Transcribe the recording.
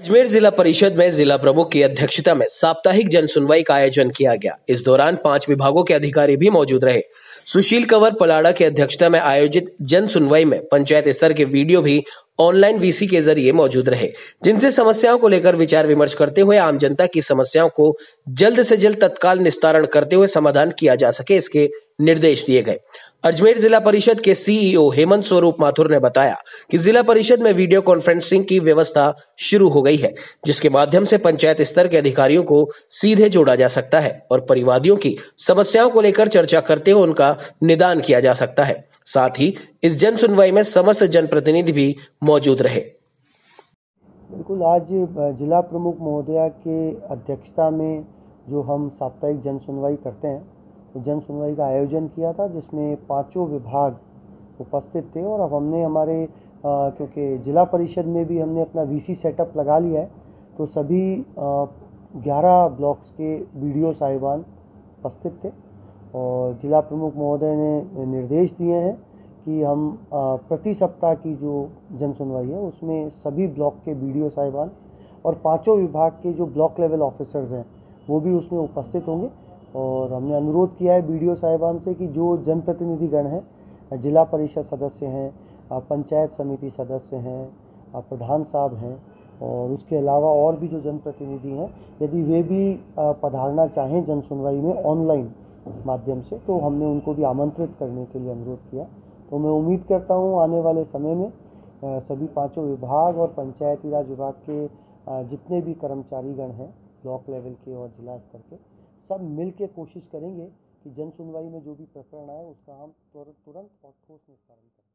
अजमेर जिला परिषद में जिला प्रमुख की अध्यक्षता में साप्ताहिक जन सुनवाई का आयोजन किया गया। इस दौरान पाँच विभागों के अधिकारी भी मौजूद रहे। सुशील कंवर पलाड़ा की अध्यक्षता में आयोजित जन सुनवाई में पंचायत स्तर के वीडियो भी ऑनलाइन वीसी के ज़रिए मौजूद रहे, जिनसे समस्याओं को लेकर विचार विमर्श करते हुए आम जनता की समस्याओं को जल्द से जल्द तत्काल निस्तारण करते हुए समाधान किया जा सके। इसके निर्देश दिए गए। अजमेर जिला परिषद के सीईओ हेमंत स्वरूप माथुर ने बताया कि जिला परिषद में वीडियो कॉन्फ्रेंसिंग की व्यवस्था शुरू हो गई है, जिसके माध्यम से पंचायत स्तर के अधिकारियों को सीधे जोड़ा जा सकता है और परिवादियों की समस्याओं को लेकर चर्चा करते हुए उनका निदान किया जा सकता है। साथ ही इस जन सुनवाई में समस्त जनप्रतिनिधि भी मौजूद रहे। बिल्कुल, आज जिला प्रमुख महोदया के अध्यक्षता में जो हम साप्ताहिक जन सुनवाई करते हैं जन सुनवाई का आयोजन किया था, जिसमें पाँचों विभाग उपस्थित थे और अब हमने हमारे क्योंकि जिला परिषद में भी हमने अपना वीसी सेटअप लगा लिया है तो सभी ग्यारह ब्लॉक्स के बी वीडियो साहिबान उपस्थित थे और जिला प्रमुख महोदय ने निर्देश दिए हैं कि हम प्रति सप्ताह की जो जन सुनवाई है, उसमें सभी ब्लॉक के बी वीडियो साहिबान और पाँचों विभाग के जो ब्लॉक लेवल ऑफिसर्स हैं, वो भी उसमें उपस्थित होंगे। और हमने अनुरोध किया है वीडियो साहिबान से कि जो जनप्रतिनिधिगण हैं, जिला परिषद सदस्य हैं पंचायत समिति सदस्य हैं प्रधान साहब हैं, और उसके अलावा और भी जो जनप्रतिनिधि हैं, यदि वे भी पधारना चाहें जन सुनवाई में ऑनलाइन माध्यम से तो हमने उनको भी आमंत्रित करने के लिए अनुरोध किया। तो मैं उम्मीद करता हूँ आने वाले समय में सभी पाँचों विभाग और पंचायती राज विभाग के जितने भी कर्मचारीगण हैं, ब्लॉक लेवल के और जिला स्तर के सब मिल के कोशिश करेंगे कि जन सुनवाई में जो भी प्रकरण आए, उसका हम तुरंत और ठोस निस्तारण करें।